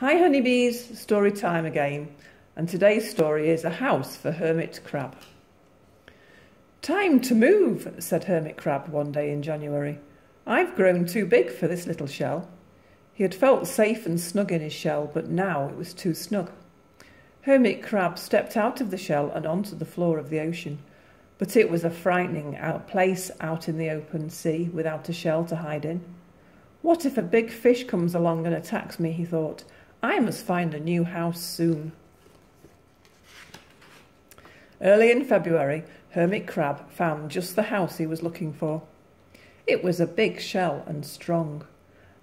Hi honeybees, story time again, and today's story is A House for Hermit Crab. Time to move, said Hermit Crab one day in January. I've grown too big for this little shell. He had felt safe and snug in his shell, but now it was too snug. Hermit Crab stepped out of the shell and onto the floor of the ocean, but it was a frightening out place out in the open sea without a shell to hide in. What if a big fish comes along and attacks me, he thought. I must find a new house soon. Early in February, Hermit Crab found just the house he was looking for. It was a big shell and strong.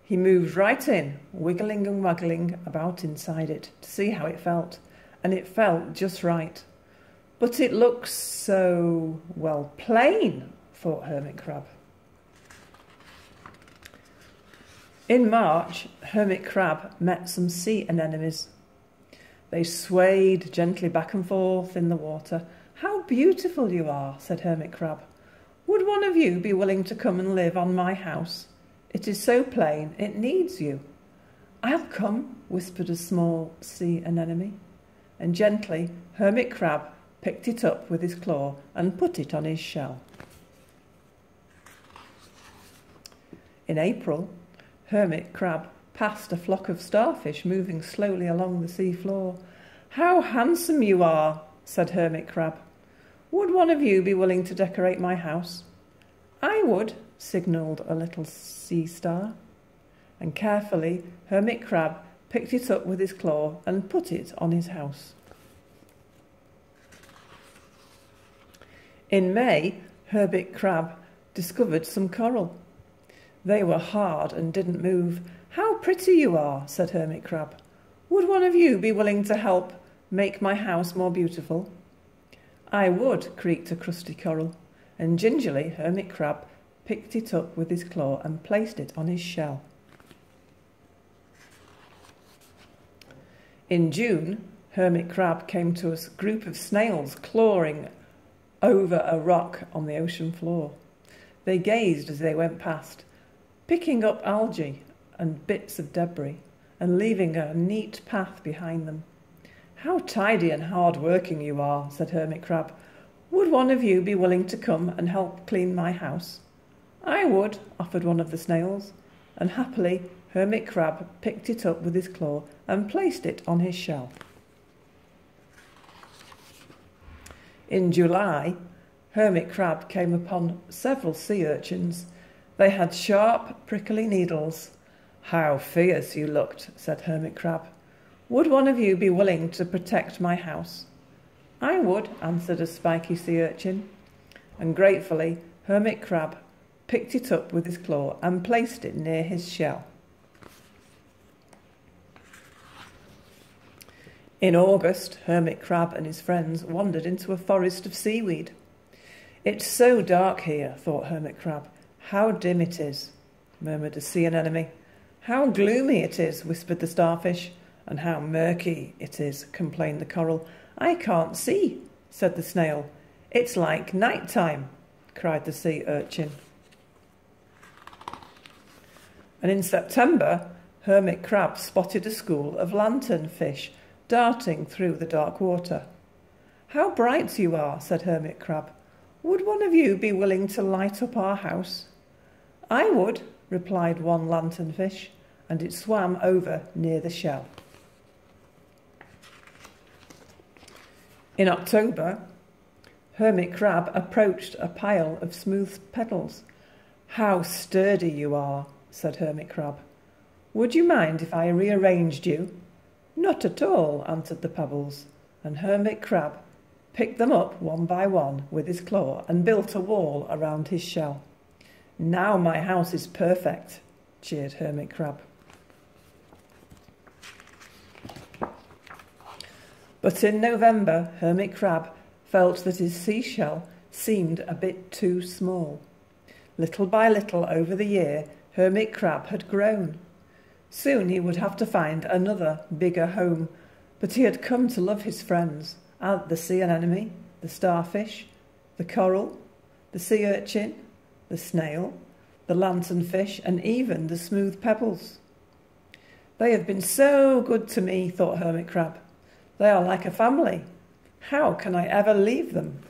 He moved right in, wiggling and waggling about inside it to see how it felt, and it felt just right. But it looks so, well, plain, thought Hermit Crab. In March, Hermit Crab met some sea anemones. They swayed gently back and forth in the water. How beautiful you are, said Hermit Crab. Would one of you be willing to come and live on my house? It is so plain, it needs you. I'll come, whispered a small sea anemone. And gently, Hermit Crab picked it up with his claw and put it on his shell. In April, Hermit Crab passed a flock of starfish moving slowly along the sea floor. How handsome you are, said Hermit Crab. Would one of you be willing to decorate my house? I would, signalled a little sea star. And carefully, Hermit Crab picked it up with his claw and put it on his house. In May, Hermit Crab discovered some coral. They were hard and didn't move. How pretty you are, said Hermit Crab. Would one of you be willing to help make my house more beautiful? I would, creaked a crusty coral, and gingerly Hermit Crab picked it up with his claw and placed it on his shell. In June, Hermit Crab came to a group of snails clawing over a rock on the ocean floor. They gazed as they went past, picking up algae and bits of debris and leaving a neat path behind them. How tidy and hard working you are, said Hermit Crab. Would one of you be willing to come and help clean my house? I would, offered one of the snails, and happily Hermit Crab picked it up with his claw and placed it on his shell. In July, Hermit Crab came upon several sea urchins they had sharp, prickly needles. How fierce you looked, said Hermit Crab. Would one of you be willing to protect my house? I would, answered a spiky sea urchin. And gratefully, Hermit Crab picked it up with his claw and placed it near his shell. In August, Hermit Crab and his friends wandered into a forest of seaweed. It's so dark here, thought Hermit Crab. How dim it is, murmured the sea anemone. How gloomy it is, whispered the starfish. And how murky it is, complained the coral. I can't see, said the snail. It's like night time, cried the sea urchin. And in September, Hermit Crab spotted a school of lanternfish darting through the dark water. How bright you are, said Hermit Crab. Would one of you be willing to light up our house? I would, replied one lanternfish, and it swam over near the shell. In October, Hermit Crab approached a pile of smooth petals. How sturdy you are, said Hermit Crab. Would you mind if I rearranged you? Not at all, answered the pebbles, and Hermit Crab picked them up one by one with his claw and built a wall around his shell. Now my house is perfect, cheered Hermit Crab. But in November, Hermit Crab felt that his seashell seemed a bit too small. Little by little over the year, Hermit Crab had grown. Soon he would have to find another, bigger home, but he had come to love his friends and the sea anemone, the starfish, the coral, the sea urchin, the snail, the lanternfish, and even the smooth pebbles. They have been so good to me, thought Hermit Crab. They are like a family. How can I ever leave them?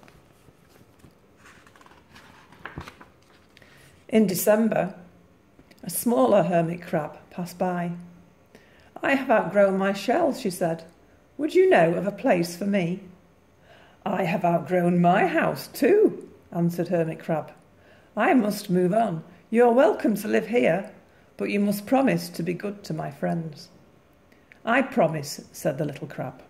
In December, a smaller hermit crab passed by. I have outgrown my shell, she said. Would you know of a place for me? I have outgrown my house too, answered Hermit Crab. I must move on. You're welcome to live here, but you must promise to be good to my friends. I promise, said the little crab.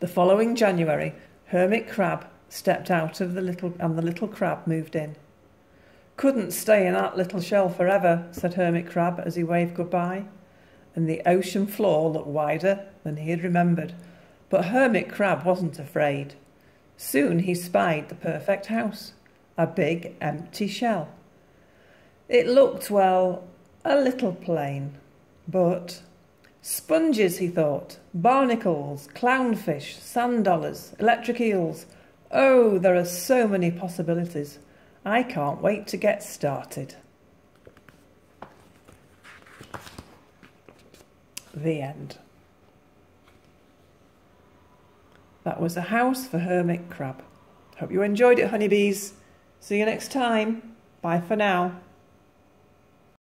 The following January, Hermit Crab stepped out of the little and the little crab moved in. Couldn't stay in that little shell forever, said Hermit Crab as he waved goodbye, and the ocean floor looked wider than he had remembered. But Hermit Crab wasn't afraid. Soon he spied the perfect house, a big empty shell. It looked, well, a little plain, but sponges, he thought, barnacles, clownfish, sand dollars, electric eels, Oh, there are so many possibilities. I can't wait to get started. The end. That was a house for hermit crab. Hope you enjoyed it, honeybees. See you next time. Bye for now.